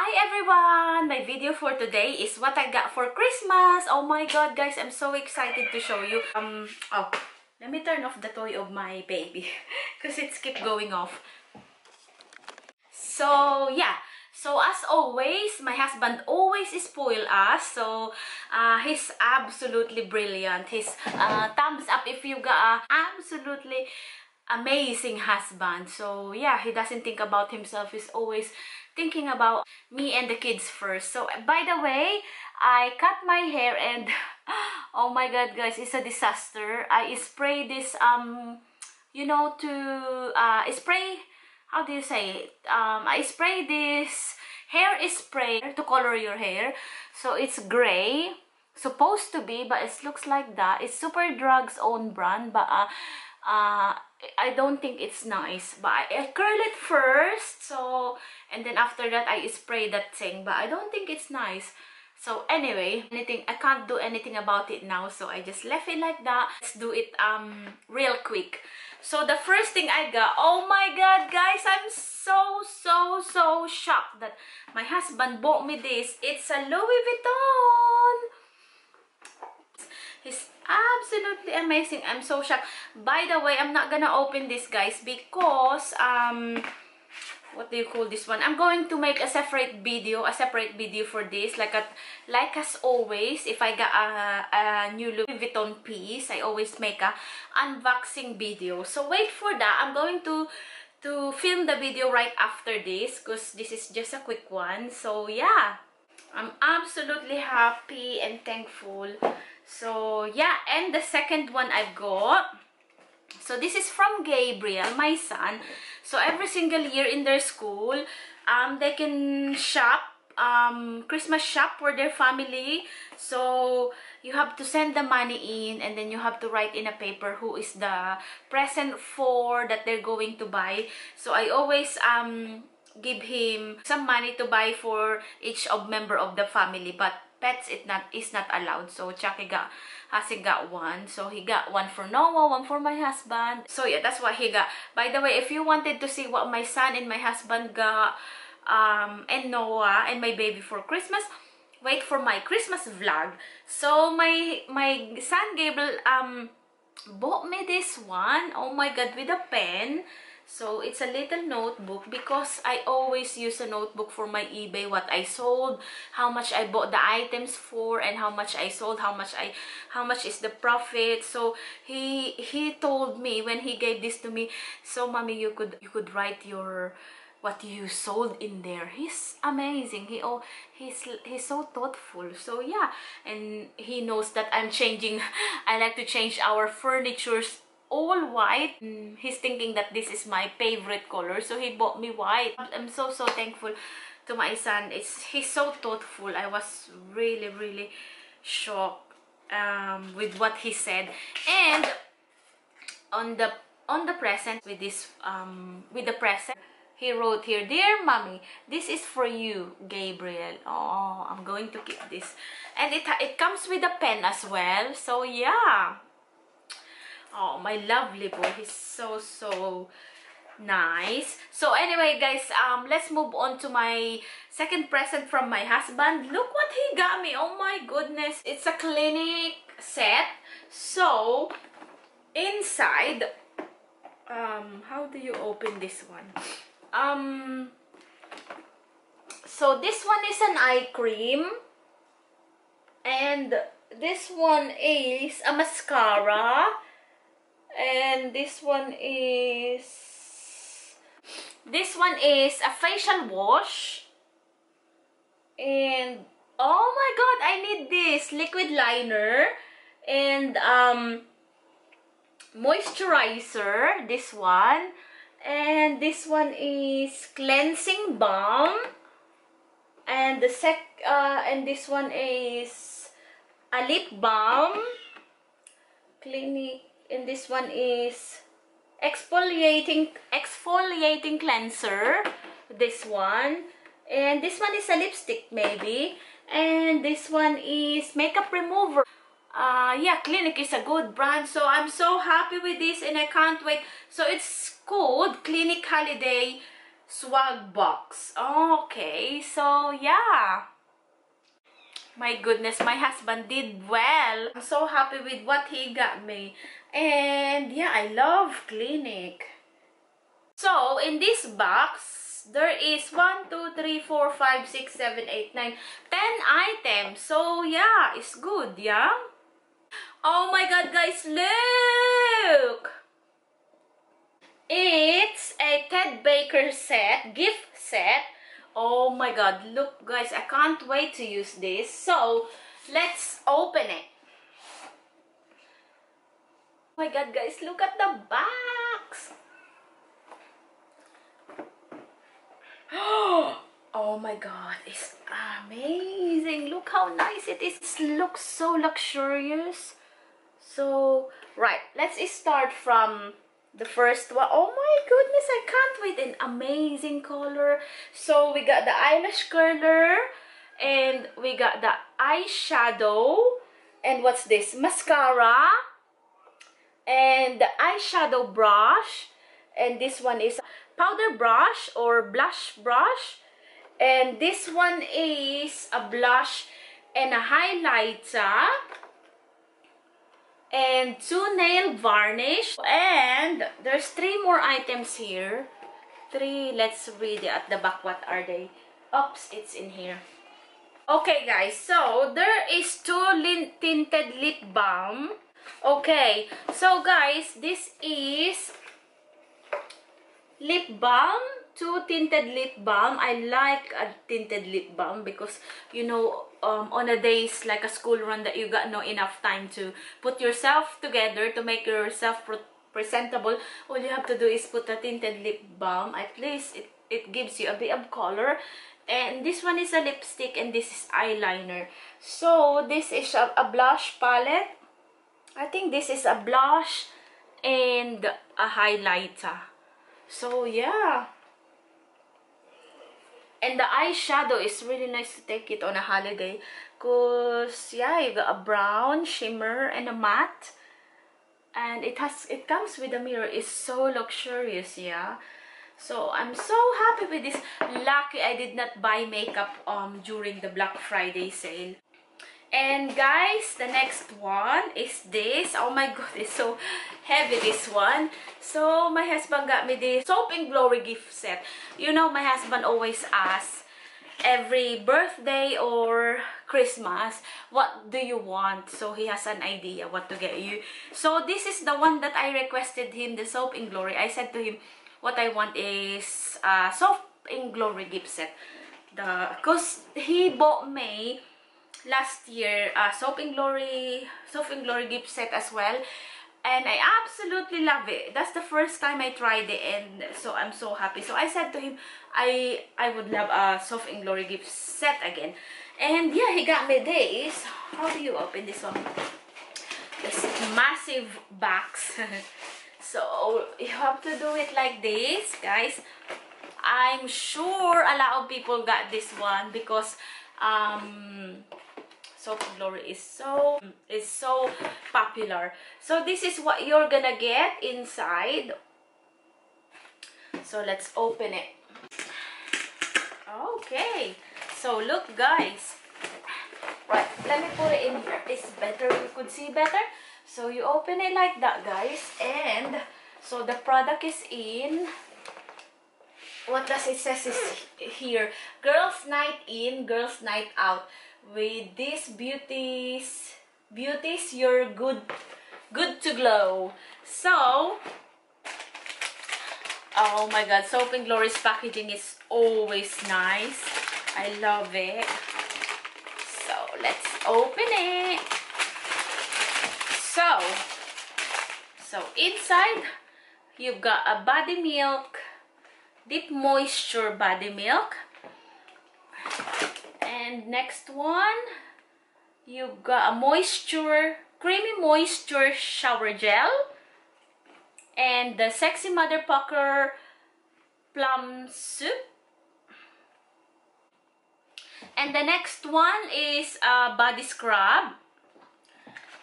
Hi everyone! My video for today is what I got for Christmas. Oh my god guys, I'm so excited to show you. Um, oh, let me turn off the toy of my baby because it's keep going off. So yeah, so as always, my husband always spoil us. So uh, he's absolutely brilliant. He's uh, thumbs up if you got a absolutely amazing husband. So yeah, he doesn't think about himself. He's always thinking about me and the kids first. So by the way, I cut my hair and oh my god guys, it's a disaster. I spray this um you know to uh spray how do you say it? Um I spray this hair spray to color your hair. So it's gray supposed to be but it looks like that. It's Superdrug's own brand but uh uh I don't think it's nice but I, I curl it first so and then after that I spray that thing but I don't think it's nice. So anyway anything I can't do anything about it now so I just left it like that. Let's do it um real quick. So the first thing I got oh my god guys I'm so so so shocked that my husband bought me this. It's a Louis Vuitton He's absolutely amazing. I'm so shocked. By the way, I'm not gonna open this, guys, because, um, what do you call this one? I'm going to make a separate video, a separate video for this. Like a, like as always, if I got a, a new Louis Vuitton piece, I always make a unboxing video. So wait for that. I'm going to to film the video right after this because this is just a quick one. So yeah, I'm absolutely happy and thankful so yeah and the second one i've got so this is from gabriel my son. So every single year in their school um they can shop um christmas shop for their family. So you have to send the money in and then you have to write in a paper who is the present for that they're going to buy. So i always um give him some money to buy for each of member of the family but pets it not is not allowed. So Chucky got hasn't got one. So he got one for Noah one for my husband. So yeah that's what he got. By the way if you wanted to see what my son and my husband got um and Noah and my baby for Christmas wait for my Christmas vlog. So my my son Gabriel um bought me this one. Oh my god with a pen so, it's a little notebook because I always use a notebook for my eBay, what I sold, how much I bought the items for, and how much I sold, how much I, how much is the profit. So, he, he told me when he gave this to me, so mommy, you could, you could write your, what you sold in there. He's amazing. He oh he's he's so thoughtful. So yeah. And he knows that i'm changing i like to change our furnitures all white. Mm, he's thinking that this is my favorite color. So he bought me white. I'm so, so thankful to my son. It's He's so thoughtful. I was really, really shocked um, with what he said. And on the on the present with this um with the present he wrote here dear mommy this is for you gabriel oh i'm going to keep this and it it comes with a pen as well so yeah oh my lovely boy. He's so so nice. So anyway guys um let's move on to my second present from my husband. Look what he got me. Oh my goodness. It's a Clinique set. So inside um how do you open this one? Um so this one is an eye cream. And this one is a mascara and this one is this one is a facial wash. And oh my god i need this liquid liner. And um moisturizer this one. And this one is cleansing balm. And the sec uh, and this one is a lip balm. Clinique and this one is exfoliating exfoliating cleanser this one and this one is a lipstick maybe and this one is makeup remover uh yeah Clinique is a good brand so i'm so happy with this and i can't wait so it's called Clinique holiday swag box. Okay, so yeah. My goodness, my husband did well. I'm so happy with what he got me. And yeah, I love Clinique. So, in this box, there is 1, 2, 3, 4, 5, 6, 7, 8, 9, 10 items. So, yeah, it's good, yeah? Oh my god, guys, look! It's a Ted Baker set, gift set. Oh my god, look guys, I can't wait to use this. So, let's open it. Oh my god, guys, look at the box. Oh my god, it's amazing. Look how nice it is. It looks so luxurious. So, right, let's start from the first one. Oh my goodness, I can't wait. An amazing color. So, we got the eyelash curler. And we got the eyeshadow. And what's this? Mascara. And the eyeshadow brush. And this one is powder brush or blush brush. And this one is a blush and a highlighter and two nail varnish. And there's three more items here. Three let's read it at the back what are they? Oops it's in here. Okay guys so there is two tinted lip balm. Okay so guys this is lip balm two tinted lip balm. I like a tinted lip balm because, you know, um, on a days like a school run that you got no enough time to put yourself together to make yourself presentable, all you have to do is put a tinted lip balm. At least it, it gives you a bit of color. And this one is a lipstick and this is eyeliner. So, this is a, a blush palette. I think this is a blush and a highlighter. So, yeah. And the eyeshadow is really nice to take it on a holiday. Cause, yeah, you got a brown, shimmer, and a matte. And it has, it comes with a mirror. It's so luxurious, yeah. So, I'm so happy with this. Lucky I did not buy makeup um during the Black Friday sale. And guys, the next one is this. Oh my god, it's so heavy this one. So, my husband got me this Soap and Glory gift set. You know, my husband always asks every birthday or Christmas, what do you want? So, he has an idea what to get you. So, this is the one that I requested him, the Soap and Glory. I said to him, what I want is uh, Soap and Glory gift set. Because he bought me last year uh, Soap and Glory Soap and Glory gift set as well. And I absolutely love it. That's the first time I tried it and so I'm so happy. So I said to him I I would love a Soap and Glory gift set again. And yeah he got me this. How do you open this one? This massive box. So you have to do it like this guys. I'm sure a lot of people got this one because um soap glory is so is so popular. So this is what you're gonna get inside. So let's open it. Okay. So look guys. Right let me put it in here. It's better. You could see better. So you open it like that guys. And so the product is in what does it says is here girls night in girls night out with this beauties beauties you're good good to glow. So oh my god soap and glory's packaging is always nice. I love it. So let's open it. So so inside you've got a body milk deep moisture body milk and next one, you've got a moisture, creamy moisture shower gel. And the Sexy Mother Pucker Plum Soup. And the next one is a body scrub.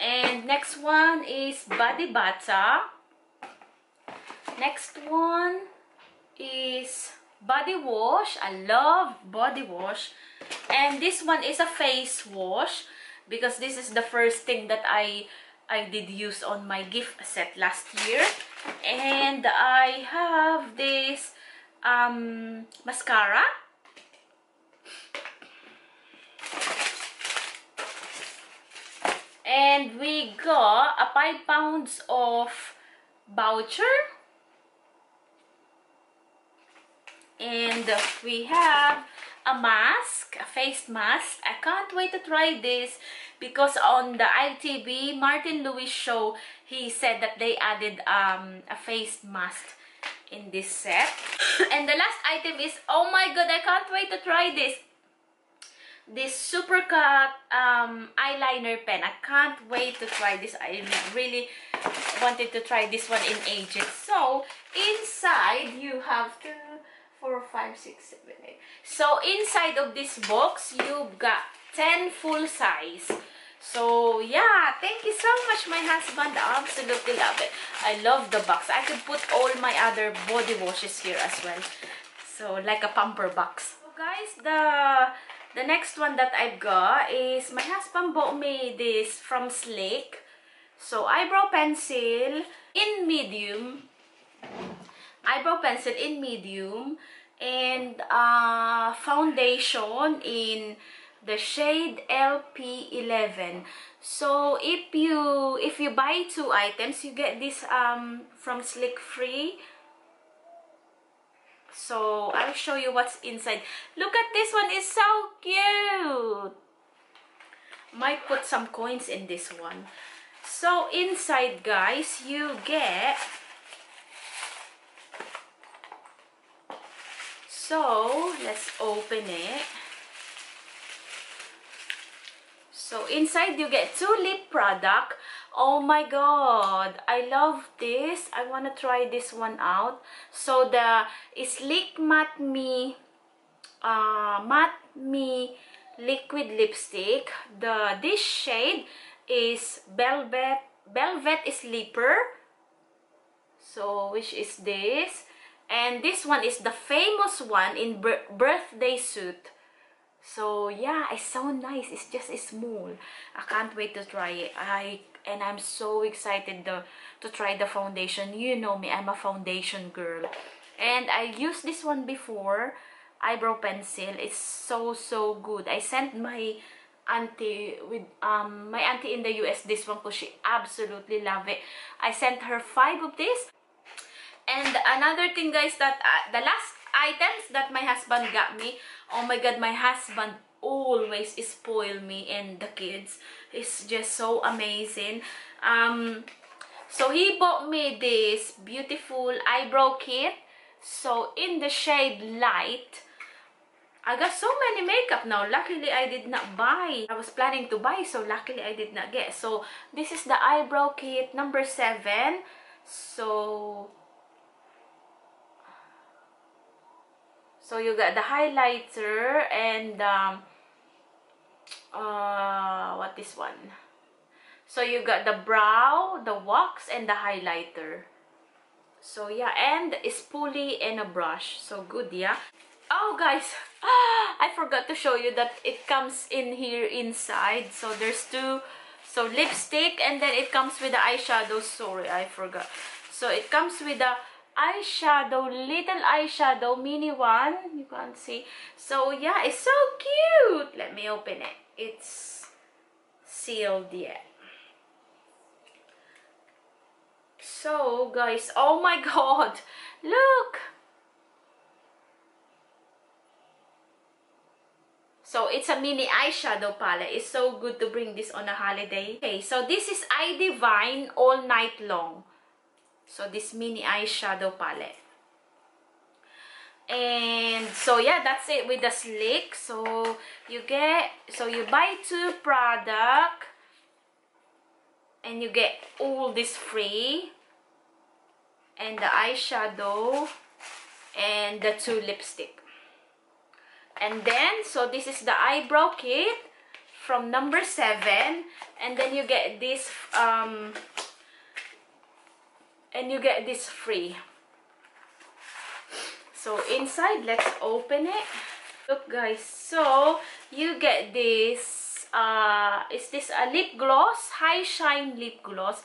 And next one is body butter. Next one is body wash. I love body wash. And this one is a face wash because this is the first thing that I I did use on my gift set last year. And I have this um, mascara. And we got a 5 pounds of voucher. And we have a mask, a face mask. I can't wait to try this because on the ITV Martin Lewis show, he said that they added um, a face mask in this set. and the last item is, oh my god, I can't wait to try this. This Supercat um, eyeliner pen. I can't wait to try this. I really wanted to try this one in ages. So, inside, you have two, four, five, six, seven, eight. So, inside of this box, you've got 10 full size. So, yeah, thank you so much, my husband. I absolutely love it. I love the box. I could put all my other body washes here as well. So, like a pamper box. So, guys, the the next one that I've got is my husband bought me this from Sleek. So, eyebrow pencil in medium. Eyebrow pencil in medium. And uh, foundation in the shade LP11. So if you if you buy two items, you get this um from Sleek Free. So I'll show you what's inside. Look at this one, it's so cute. Might put some coins in this one. So inside guys, you get So let's open it. So, inside you get two lip product. Oh my god, I love this. I want to try this one out. So, the Sleek Matte Me, uh, Matte Me Liquid Lipstick. The This shade is Velvet, Velvet Slipper. So, which is this. And this one is the famous one in Birthday Suit. So yeah, it's so nice. It's just small. I can't wait to try it. I and I'm so excited to, to try the foundation. You know me, I'm a foundation girl. And I used this one before, eyebrow pencil. It's so so good. I sent my auntie with um my auntie in the US this one because she absolutely love it. I sent her five of this. And another thing guys that uh, the last items that my husband got me. Oh my god, my husband always spoil me and the kids. It's just so amazing. Um, so he bought me this beautiful eyebrow kit. So in the shade light, I got so many makeup now. Luckily, I did not buy. I was planning to buy, so luckily I did not get. So this is the eyebrow kit number 7. So So you got the highlighter and um, uh, what this one? So you got the brow, the wax, and the highlighter. So yeah, and a spoolie and a brush. So good, yeah. Oh guys, I forgot to show you that it comes in here inside. So there's two, so lipstick and then it comes with the eyeshadow. Sorry, I forgot. So it comes with the eyeshadow, little eyeshadow, mini one. You can't see. So yeah, it's so cute. Let me open it. It's sealed yet. So guys, oh my god, look. So it's a mini eyeshadow palette. It's so good to bring this on a holiday. Okay, so this is i-Divine All Night Long. So, this mini eyeshadow palette. And so, yeah, that's it with the Slick. So, you get, so you buy two product and you get all this free. And the eyeshadow and the two lipstick. And then, so this is the eyebrow kit from number 7. And then you get this um, and you get this free So inside, let's open it. Look guys, so you get this, uh, is this a lip gloss? High Shine Lip Gloss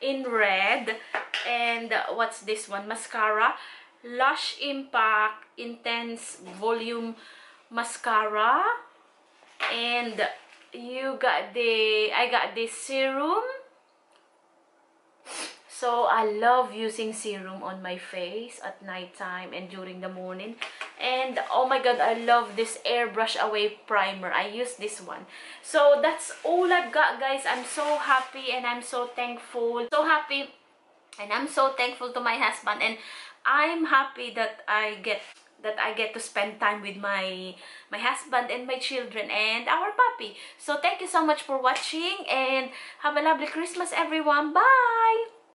in red. And what's this one? Mascara. Lush Impact Intense Volume Mascara. And you got the, I got this serum so I love using serum on my face at night time and during the morning. And oh my god, I love this airbrush away primer. I use this one. So that's all I've got guys. I'm so happy and I'm so thankful. So happy and I'm so thankful to my husband and I'm happy that I get that I get to spend time with my my husband and my children and our puppy. So thank you so much for watching and have a lovely Christmas everyone. Bye!